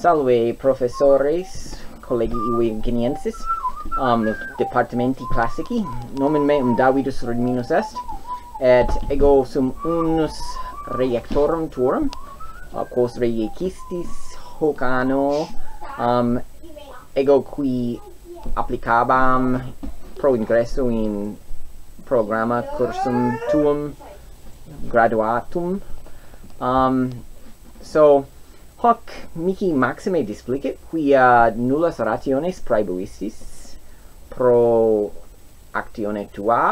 salve professores collegi collegii geniensis um, departamenti classici. Nomen meum Davidus Rodminus est et ego sum unus reactorum tuorum uh, quos reicistis hoc anno um, ego qui applicabam pro ingresso in programma cursum tuum graduatum. Um, so hoc mihi maxime displicit quia nullas rationes praebuistis pro actione tua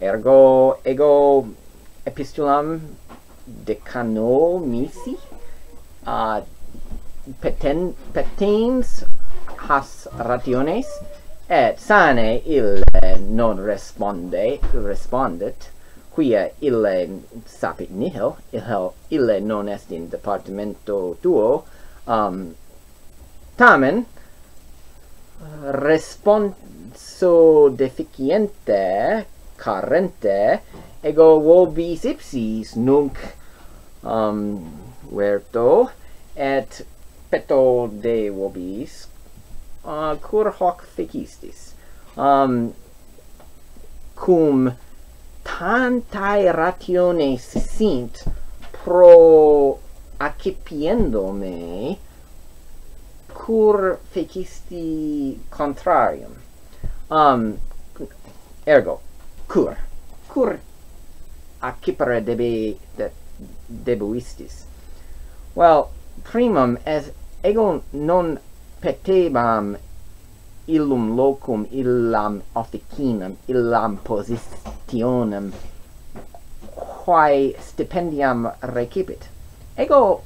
ergo ego epistulam decano misi uh, peten, petens has rationes et sane ille non responde respondet quia ille sapit nihil, ille, ille non est in departamento tuo, um, tamen responso deficiente carente ego vobis ipsis nunc um, verto et peto de vobis uh, cur hoc fecistis um, cum tantae rationes sint pro accipiendo me cur fecisti contrarium. Um ergo cur. Cur accipere debi de, debuistis. Well primum as ego non petebam illum locum illam officinam illam positionem quae stipendiam recipit. Ego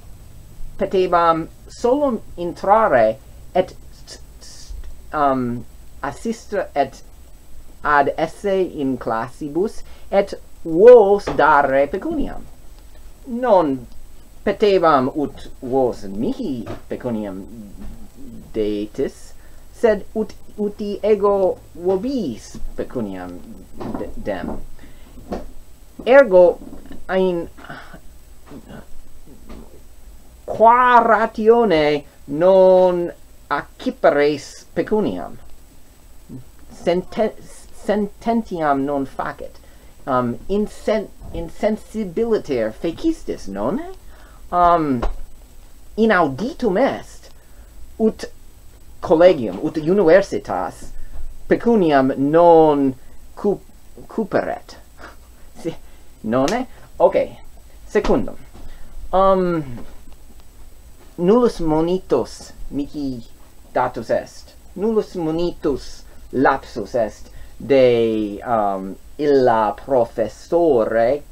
petebam solum intrare et um assistere et ad esse in classibus et vos dare pecuniam. Non petebam ut vos mihi pecuniam detis sed ut uti ego vobis pecuniam dem. Ergo ein qua ratione non acciperes pecuniam. Senten sententiam non facet. Um insen insensibiliter fecistis non? Um inauditum est ut collegium ut universitas pecuniam non cup cuperet. Si nonne okay secundum. Um nullus monitus mihi datus est. Nullus monitus lapsus est de um illa professore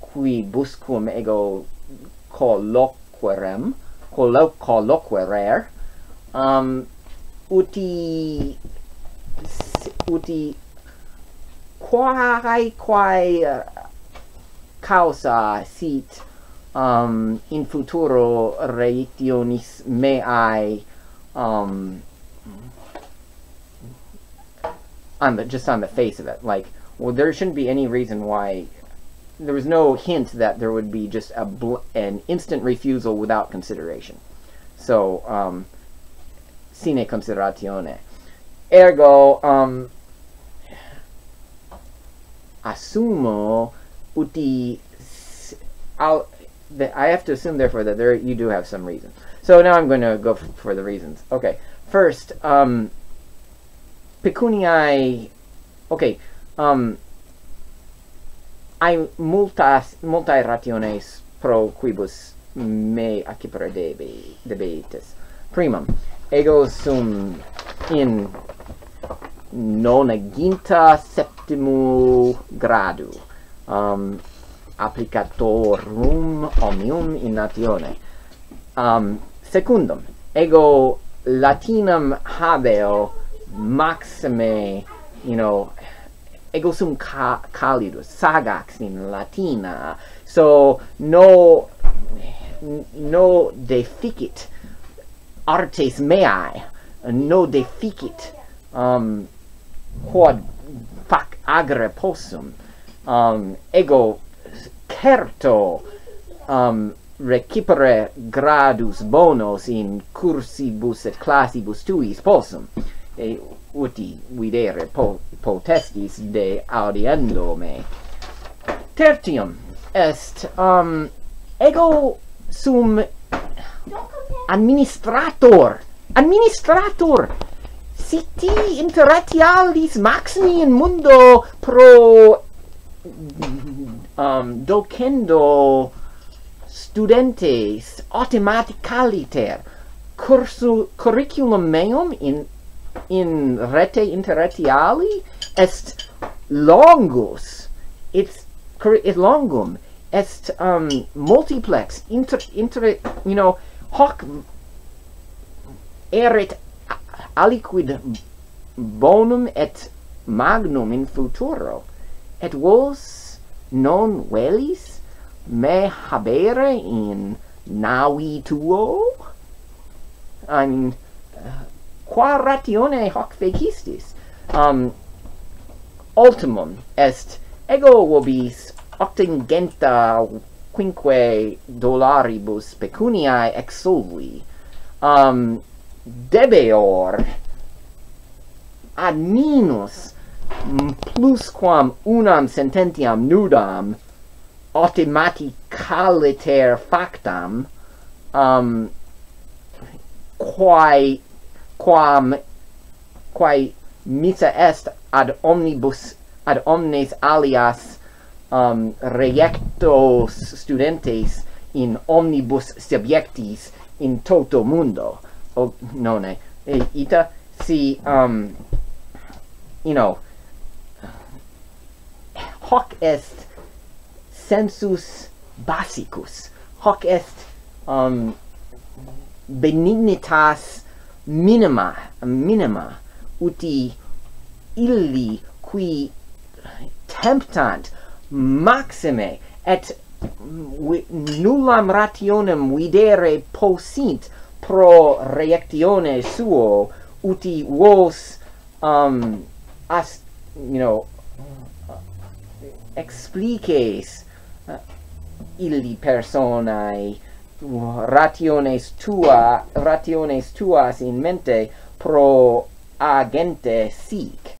qui buscum ego colloquerem collo colloquerer. Um uti uti quae quae causa sit um in futuro reitionis meae um on the just on the face of it. Like well there shouldn't be any reason why there was no hint that there would be just a an instant refusal without consideration. So um sine consideratione ergo um assumo uti I'll, I have to assume therefore that there you do have some reason. So now I'm going to go for the reasons. Okay first um pecuniae okay um I multas multae rationes pro quibus me accipere debe debitis primum ego sum in nonaginta septimu gradu um, applicatorum omnium in natione um, secundum ego latinam habeo maxime you know ego sum ca calidus sagax in latina. So no no deficit artes meae no deficit um quod fac agere possum um ego certo um recipere gradus bonos in cursibus et classibus tuis possum. E uti videre po, potestis de audiendo me. Tertium est um ego sum administrator. Administrator. Siti interretialis maximi in mundo pro um, docendo studentes automaticaliter. Cursu curriculum meum in in rete interretiali est longus. It's it longum. Est um multiplex. Inter inter you know hoc erit aliquid bonum et magnum in futuro et vos non velis me habere in navi tuo? I mean uh, eh, qua ratione hoc fecistis. Um ultimum est ego vobis octingenta quinque dollaribus pecuniae exsolvi um debeor ad minus plusquam unam sententiam nudam automaticaliter factam um quae quam quae mita est ad omnibus ad omnes alias um, reiecto studentes in omnibus subjectis in toto mundo. O nonne e, ita si um you know hoc est sensus basicus. Hoc est um benignitas minima minima uti illi qui temptant maxime et nullam rationem videre possint pro reactione suo uti vos um as you know expliques uh, illi personae rationes tua rationes tuas in mente pro agente sic.